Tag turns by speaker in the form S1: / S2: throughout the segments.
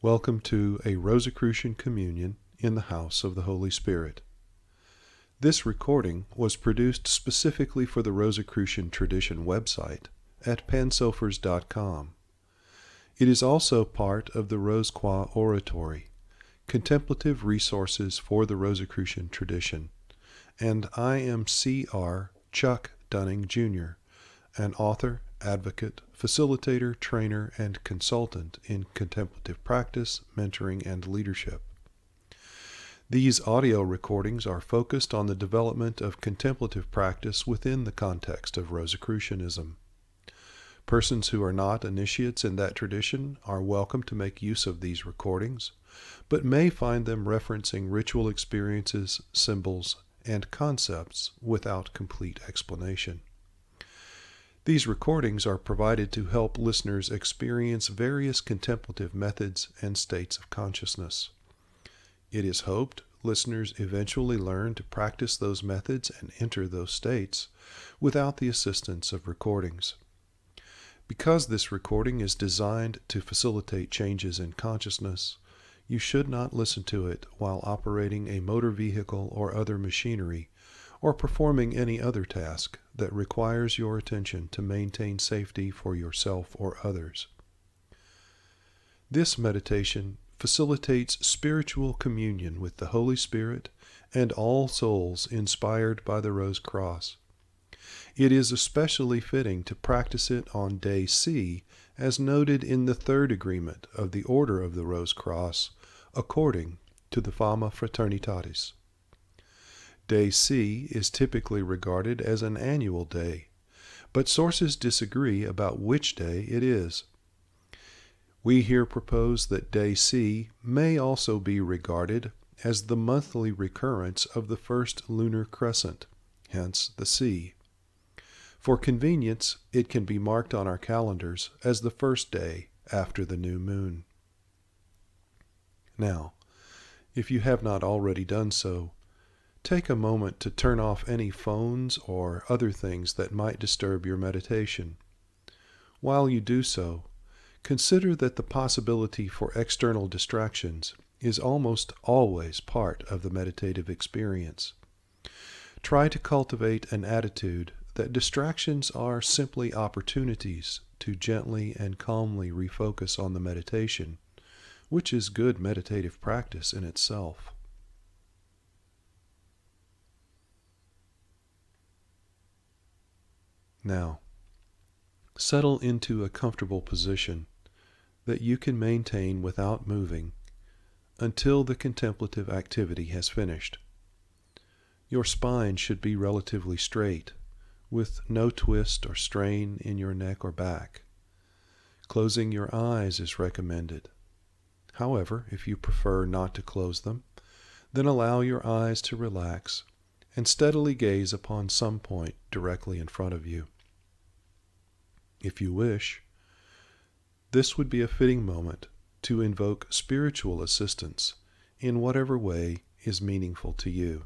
S1: Welcome to a Rosicrucian Communion in the House of the Holy Spirit. This recording was produced specifically for the Rosicrucian Tradition website at pansophers.com. It is also part of the Rose Oratory, contemplative resources for the Rosicrucian tradition, and I am C.R. Chuck Dunning, Jr., an author, advocate, facilitator, trainer, and consultant in contemplative practice, mentoring, and leadership. These audio recordings are focused on the development of contemplative practice within the context of Rosicrucianism. Persons who are not initiates in that tradition are welcome to make use of these recordings, but may find them referencing ritual experiences, symbols, and concepts without complete explanation. These recordings are provided to help listeners experience various contemplative methods and states of consciousness. It is hoped listeners eventually learn to practice those methods and enter those states without the assistance of recordings. Because this recording is designed to facilitate changes in consciousness, you should not listen to it while operating a motor vehicle or other machinery or performing any other task that requires your attention to maintain safety for yourself or others. This meditation facilitates spiritual communion with the Holy Spirit and all souls inspired by the Rose Cross. It is especially fitting to practice it on day C, as noted in the third agreement of the Order of the Rose Cross, according to the Fama Fraternitatis. Day C is typically regarded as an annual day, but sources disagree about which day it is. We here propose that Day C may also be regarded as the monthly recurrence of the first lunar crescent, hence the C. For convenience, it can be marked on our calendars as the first day after the new moon. Now, if you have not already done so, Take a moment to turn off any phones or other things that might disturb your meditation. While you do so, consider that the possibility for external distractions is almost always part of the meditative experience. Try to cultivate an attitude that distractions are simply opportunities to gently and calmly refocus on the meditation, which is good meditative practice in itself. Now, settle into a comfortable position that you can maintain without moving until the contemplative activity has finished. Your spine should be relatively straight, with no twist or strain in your neck or back. Closing your eyes is recommended. However, if you prefer not to close them, then allow your eyes to relax and steadily gaze upon some point directly in front of you if you wish, this would be a fitting moment to invoke spiritual assistance in whatever way is meaningful to you.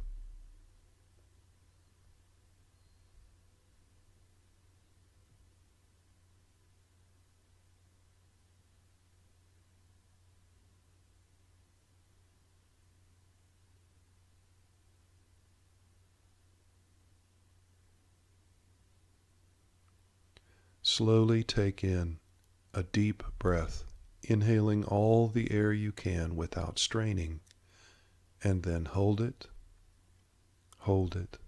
S1: Slowly take in a deep breath, inhaling all the air you can without straining, and then hold it, hold it,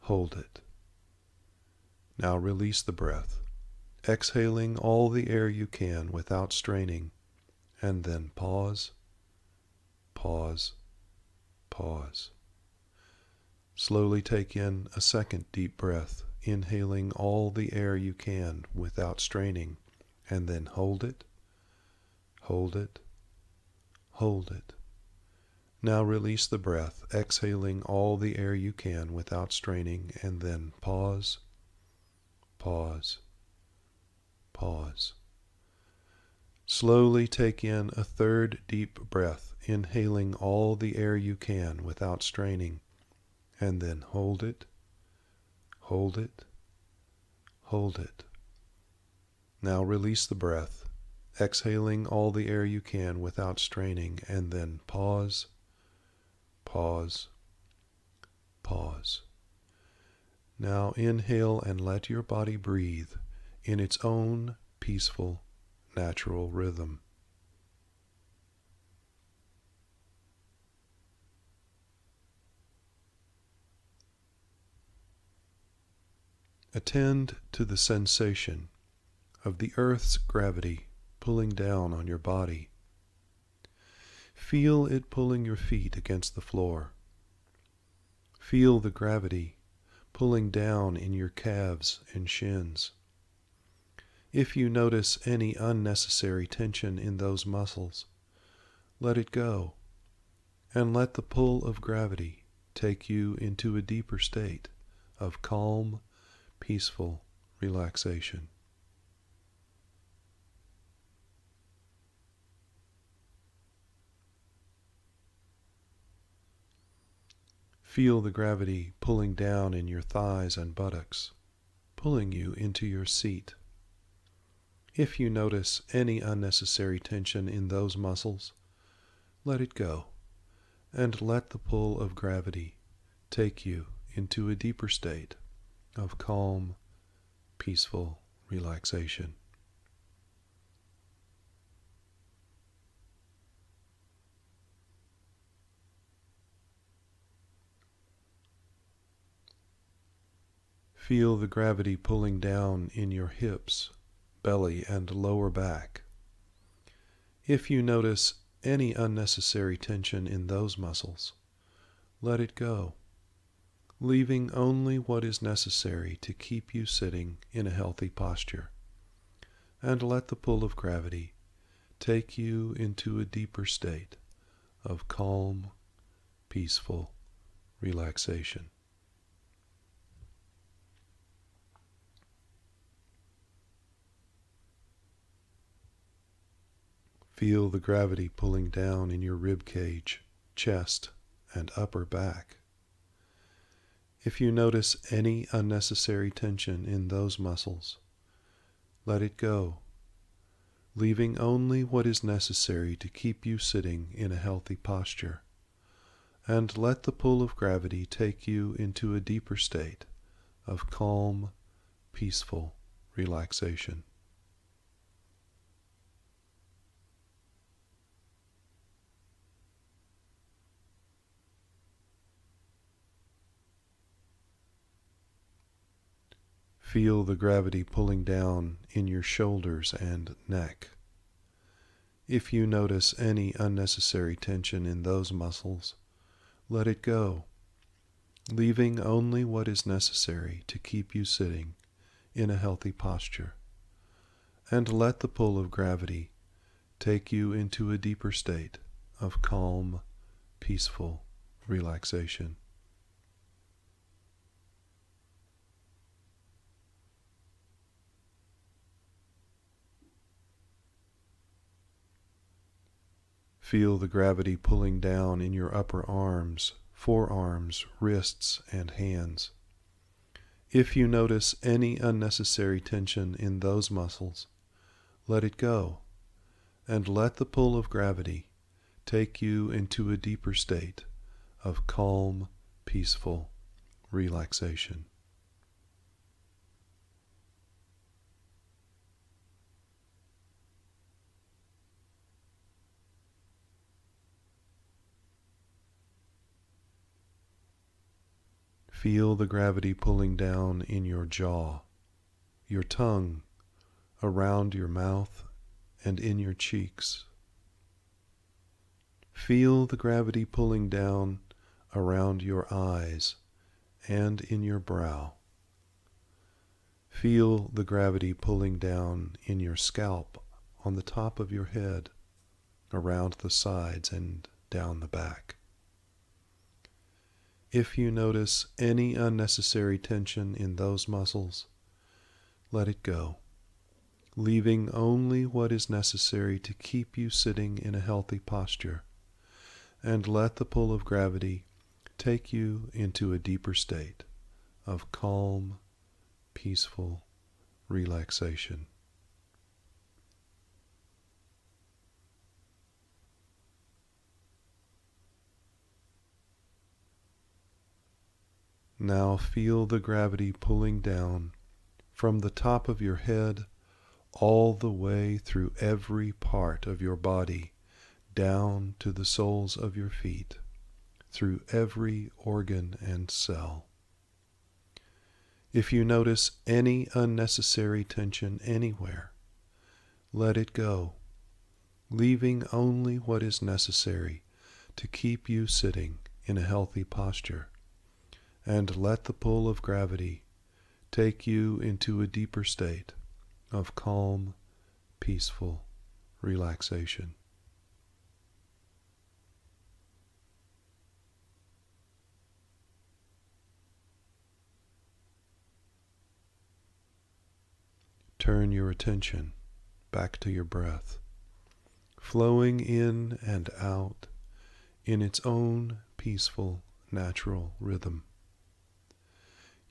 S1: hold it. Now release the breath, exhaling all the air you can without straining, and then pause, pause, pause. Slowly take in a second deep breath inhaling all the air you can without straining, and then hold it, hold it, hold it. Now release the breath, exhaling all the air you can without straining, and then pause, pause, pause. Slowly take in a third deep breath, inhaling all the air you can without straining, and then hold it, Hold it. Hold it. Now release the breath, exhaling all the air you can without straining, and then pause, pause, pause. Now inhale and let your body breathe in its own peaceful, natural rhythm. Attend to the sensation of the earth's gravity pulling down on your body. Feel it pulling your feet against the floor. Feel the gravity pulling down in your calves and shins. If you notice any unnecessary tension in those muscles, let it go and let the pull of gravity take you into a deeper state of calm peaceful relaxation. Feel the gravity pulling down in your thighs and buttocks, pulling you into your seat. If you notice any unnecessary tension in those muscles, let it go and let the pull of gravity take you into a deeper state of calm, peaceful relaxation. Feel the gravity pulling down in your hips, belly, and lower back. If you notice any unnecessary tension in those muscles, let it go leaving only what is necessary to keep you sitting in a healthy posture. And let the pull of gravity take you into a deeper state of calm, peaceful relaxation. Feel the gravity pulling down in your rib cage, chest, and upper back. If you notice any unnecessary tension in those muscles, let it go, leaving only what is necessary to keep you sitting in a healthy posture. And let the pull of gravity take you into a deeper state of calm, peaceful relaxation. Feel the gravity pulling down in your shoulders and neck. If you notice any unnecessary tension in those muscles, let it go, leaving only what is necessary to keep you sitting in a healthy posture. And let the pull of gravity take you into a deeper state of calm, peaceful relaxation. Feel the gravity pulling down in your upper arms, forearms, wrists, and hands. If you notice any unnecessary tension in those muscles, let it go and let the pull of gravity take you into a deeper state of calm, peaceful relaxation. Feel the gravity pulling down in your jaw, your tongue, around your mouth, and in your cheeks. Feel the gravity pulling down around your eyes and in your brow. Feel the gravity pulling down in your scalp, on the top of your head, around the sides, and down the back. If you notice any unnecessary tension in those muscles, let it go, leaving only what is necessary to keep you sitting in a healthy posture, and let the pull of gravity take you into a deeper state of calm, peaceful relaxation. Now feel the gravity pulling down from the top of your head all the way through every part of your body, down to the soles of your feet, through every organ and cell. If you notice any unnecessary tension anywhere, let it go, leaving only what is necessary to keep you sitting in a healthy posture, and let the pull of gravity take you into a deeper state of calm, peaceful relaxation. Turn your attention back to your breath, flowing in and out in its own peaceful, natural rhythm.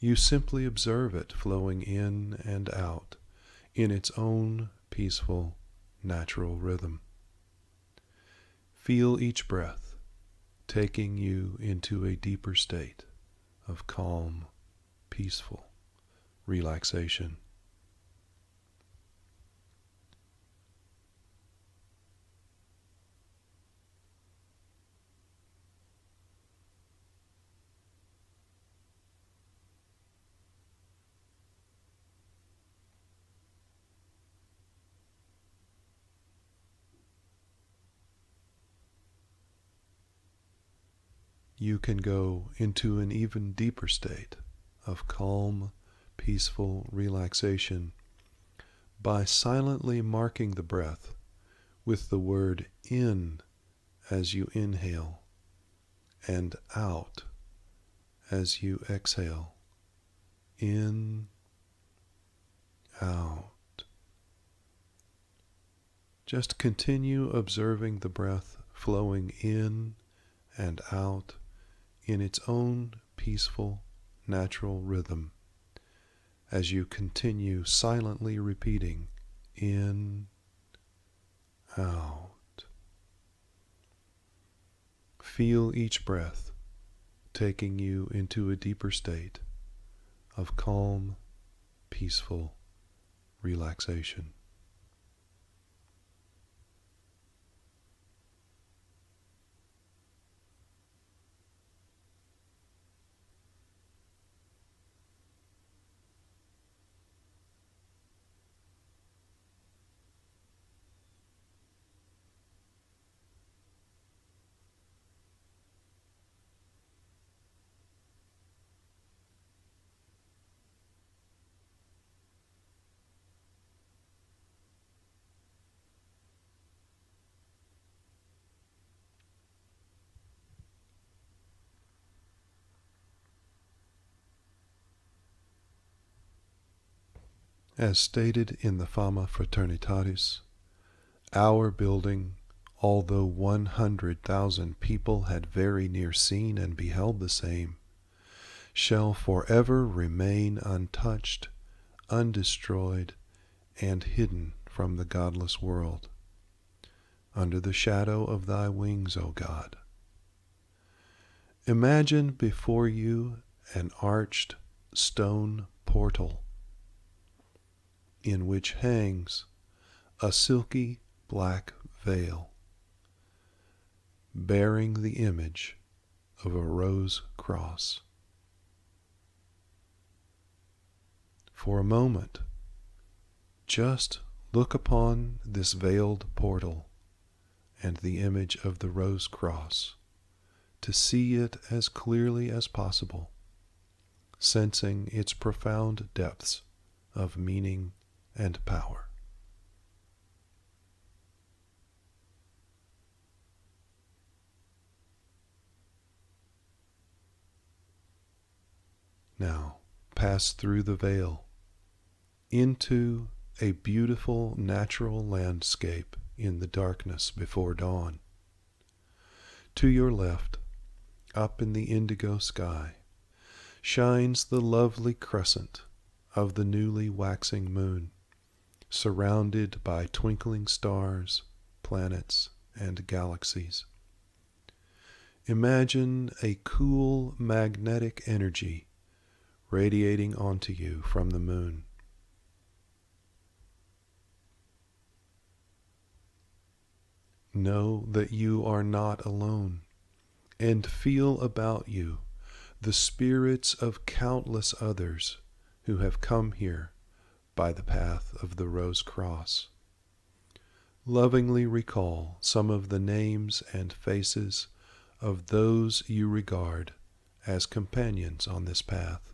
S1: You simply observe it flowing in and out in its own peaceful, natural rhythm. Feel each breath taking you into a deeper state of calm, peaceful relaxation. You can go into an even deeper state of calm, peaceful relaxation by silently marking the breath with the word in as you inhale and out as you exhale. In, out. Just continue observing the breath flowing in and out in its own peaceful, natural rhythm as you continue silently repeating in, out. Feel each breath taking you into a deeper state of calm, peaceful relaxation. As stated in the Fama Fraternitatis, our building, although 100,000 people had very near seen and beheld the same, shall forever remain untouched, undestroyed, and hidden from the godless world, under the shadow of thy wings, O God. Imagine before you an arched stone portal in which hangs a silky black veil bearing the image of a rose cross. For a moment, just look upon this veiled portal and the image of the rose cross to see it as clearly as possible, sensing its profound depths of meaning and power. Now pass through the veil into a beautiful natural landscape in the darkness before dawn. To your left, up in the indigo sky, shines the lovely crescent of the newly waxing moon surrounded by twinkling stars, planets, and galaxies. Imagine a cool magnetic energy radiating onto you from the moon. Know that you are not alone and feel about you the spirits of countless others who have come here by the path of the Rose Cross. Lovingly recall some of the names and faces of those you regard as companions on this path.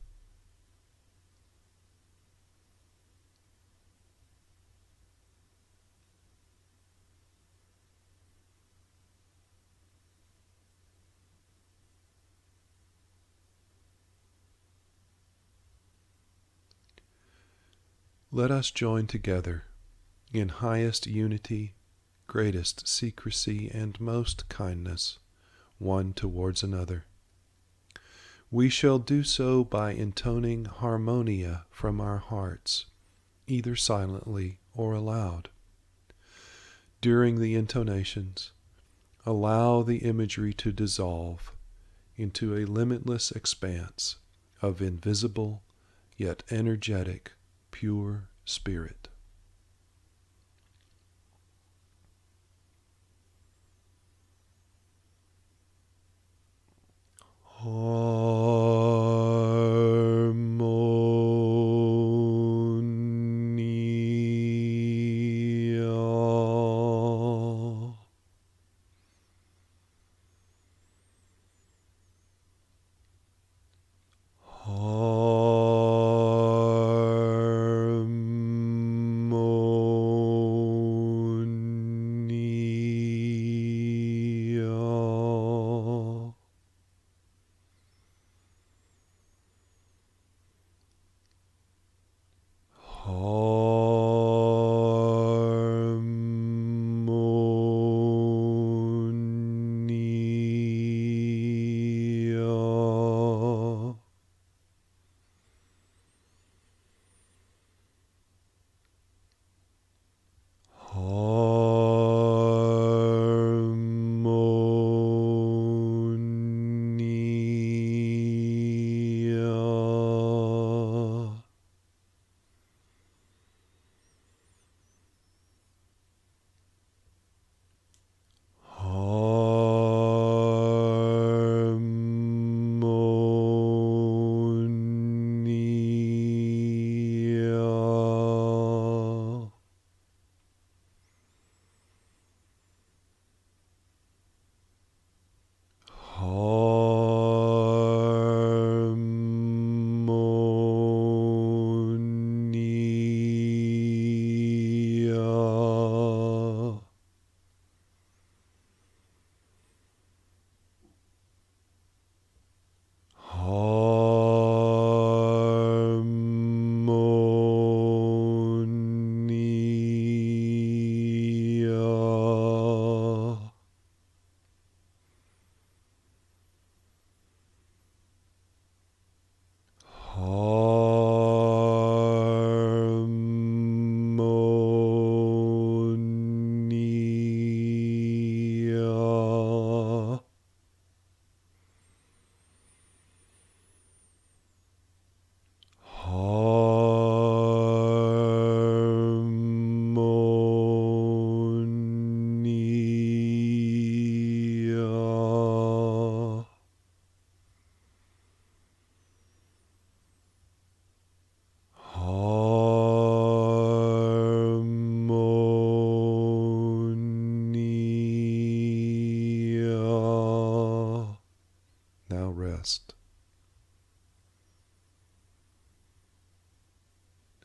S1: Let us join together in highest unity, greatest secrecy, and most kindness, one towards another. We shall do so by intoning harmonia from our hearts, either silently or aloud. During the intonations, allow the imagery to dissolve into a limitless expanse of invisible yet energetic pure spirit. Oh.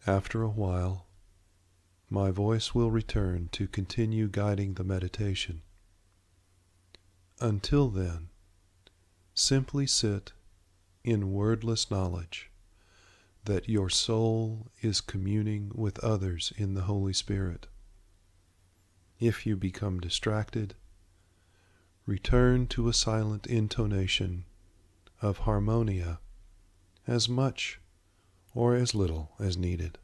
S1: After a while, my voice will return to continue guiding the meditation. Until then, simply sit in wordless knowledge that your soul is communing with others in the Holy Spirit. If you become distracted, return to a silent intonation of harmonia as much or as little as needed.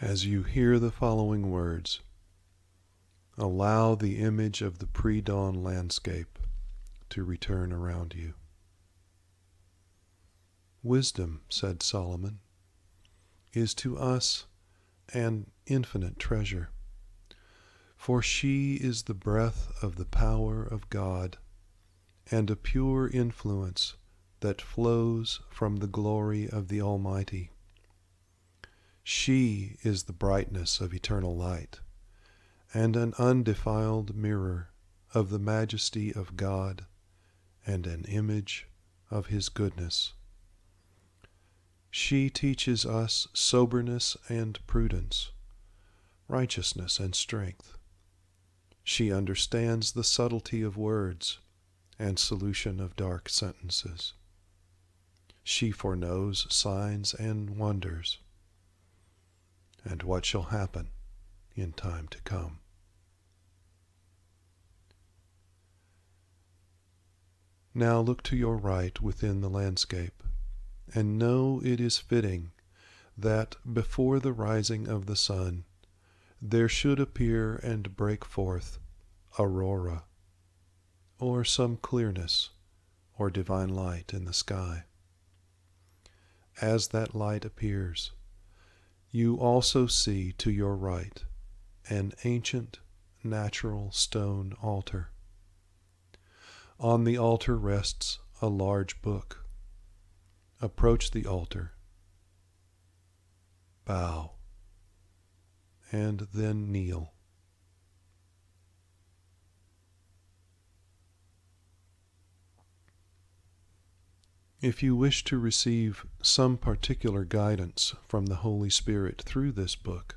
S1: As you hear the following words, allow the image of the pre dawn landscape to return around you. Wisdom, said Solomon, is to us an infinite treasure, for she is the breath of the power of God and a pure influence that flows from the glory of the Almighty. She is the brightness of eternal light and an undefiled mirror of the majesty of God and an image of His goodness. She teaches us soberness and prudence, righteousness and strength. She understands the subtlety of words and solution of dark sentences. She foreknows signs and wonders, and what shall happen in time to come. Now look to your right within the landscape and know it is fitting that before the rising of the sun there should appear and break forth aurora, or some clearness or divine light in the sky. As that light appears, you also see to your right an ancient natural stone altar. On the altar rests a large book approach the altar, bow, and then kneel. If you wish to receive some particular guidance from the Holy Spirit through this book,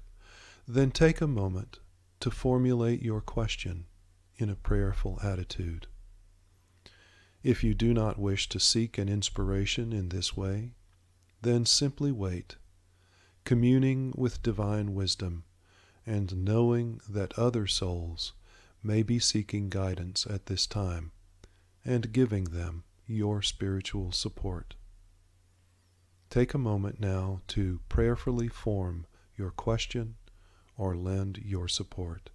S1: then take a moment to formulate your question in a prayerful attitude. If you do not wish to seek an inspiration in this way, then simply wait, communing with divine wisdom and knowing that other souls may be seeking guidance at this time and giving them your spiritual support. Take a moment now to prayerfully form your question or lend your support.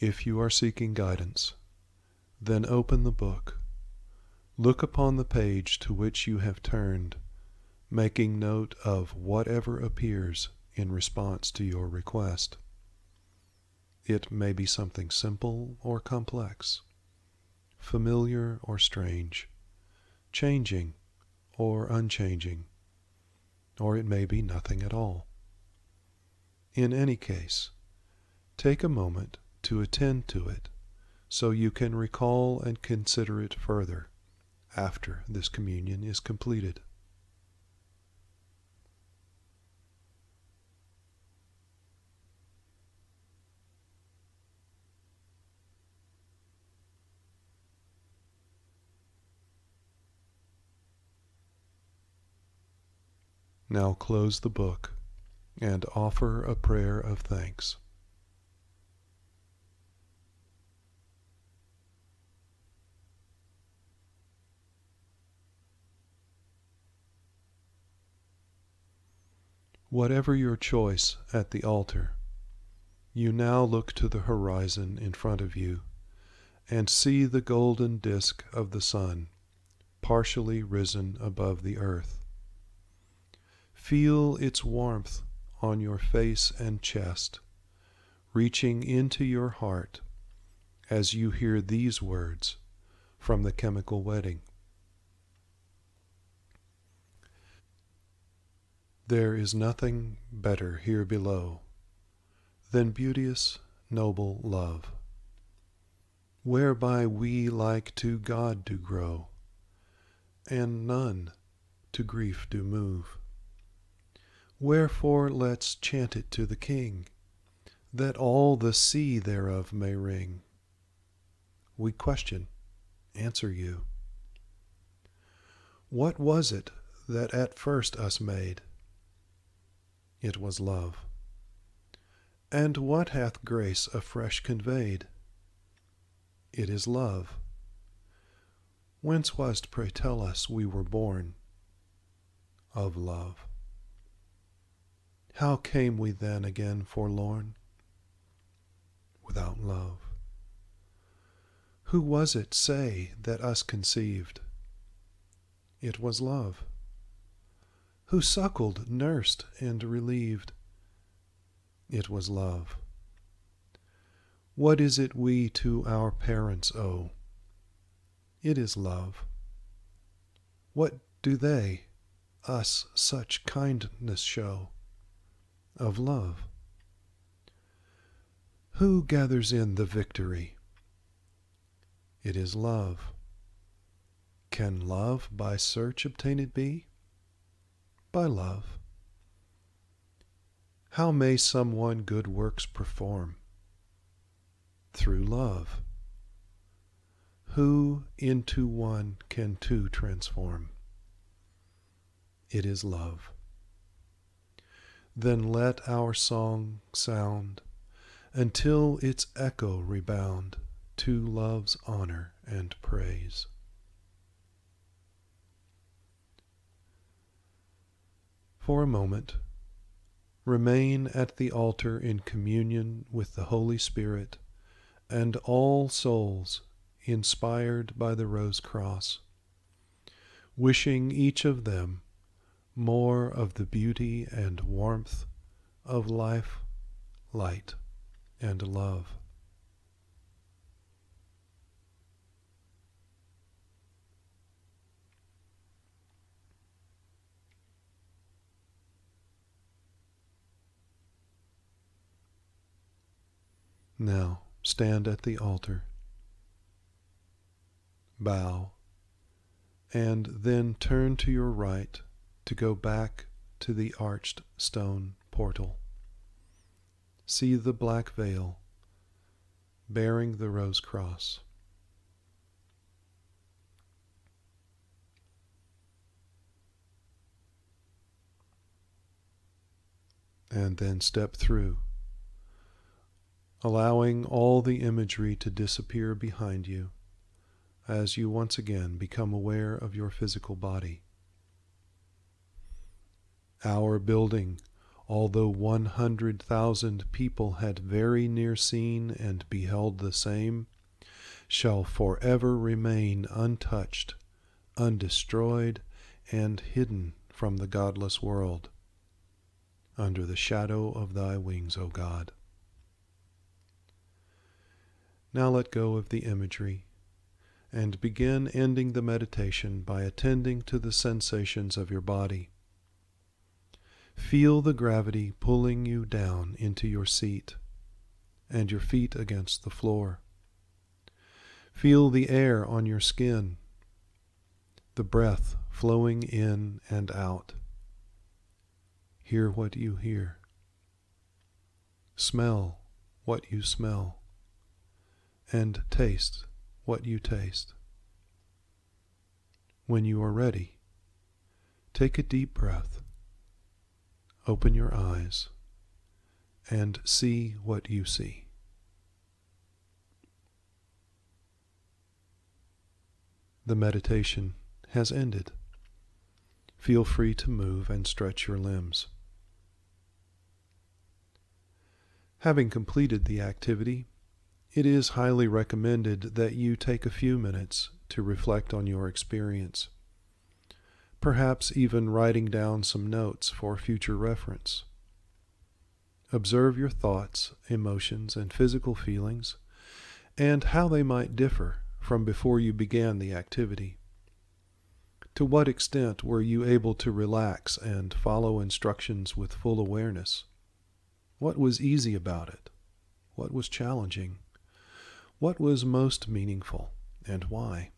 S1: If you are seeking guidance, then open the book. Look upon the page to which you have turned, making note of whatever appears in response to your request. It may be something simple or complex, familiar or strange, changing or unchanging, or it may be nothing at all. In any case, take a moment to attend to it so you can recall and consider it further after this communion is completed. Now close the book and offer a prayer of thanks. Whatever your choice at the altar, you now look to the horizon in front of you and see the golden disk of the sun partially risen above the earth. Feel its warmth on your face and chest, reaching into your heart as you hear these words from the chemical wedding. There is nothing better here below than beauteous, noble love, whereby we like to God do grow, and none to grief do move. Wherefore let's chant it to the King, that all the sea thereof may ring. We question, answer you. What was it that at first us made? It was love. And what hath grace afresh conveyed? It is love. Whence was't, pray tell us, we were born? Of love. How came we then again forlorn? Without love. Who was it, say, that us conceived? It was love. Who suckled, nursed, and relieved? It was love. What is it we to our parents owe? It is love. What do they, us, such kindness show? Of love. Who gathers in the victory? It is love. Can love by search obtained be? By love. How may someone good works perform? Through love. Who into one can two transform? It is love. Then let our song sound until its echo rebound to love's honor and praise. For a moment, remain at the altar in communion with the Holy Spirit and all souls inspired by the Rose Cross, wishing each of them more of the beauty and warmth of life, light, and love. Now stand at the altar, bow, and then turn to your right to go back to the arched stone portal. See the black veil bearing the rose cross. And then step through allowing all the imagery to disappear behind you as you once again become aware of your physical body. Our building, although 100,000 people had very near seen and beheld the same, shall forever remain untouched, undestroyed, and hidden from the godless world, under the shadow of thy wings, O God. Now let go of the imagery and begin ending the meditation by attending to the sensations of your body. Feel the gravity pulling you down into your seat and your feet against the floor. Feel the air on your skin, the breath flowing in and out. Hear what you hear. Smell what you smell and taste what you taste. When you are ready, take a deep breath, open your eyes, and see what you see. The meditation has ended. Feel free to move and stretch your limbs. Having completed the activity, it is highly recommended that you take a few minutes to reflect on your experience, perhaps even writing down some notes for future reference. Observe your thoughts, emotions, and physical feelings, and how they might differ from before you began the activity. To what extent were you able to relax and follow instructions with full awareness? What was easy about it? What was challenging? What was most meaningful and why?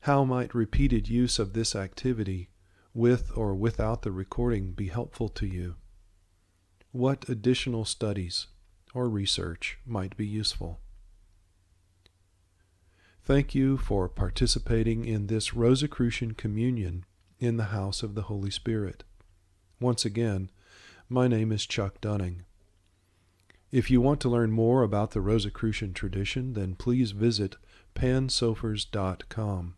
S1: How might repeated use of this activity, with or without the recording, be helpful to you? What additional studies or research might be useful? Thank you for participating in this Rosicrucian communion in the house of the Holy Spirit. Once again, my name is Chuck Dunning. If you want to learn more about the Rosicrucian tradition, then please visit pansophers.com.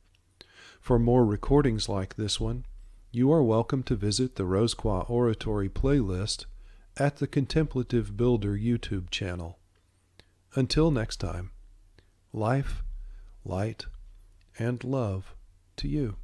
S1: For more recordings like this one, you are welcome to visit the Rose Oratory playlist at the Contemplative Builder YouTube channel. Until next time, life, light, and love to you.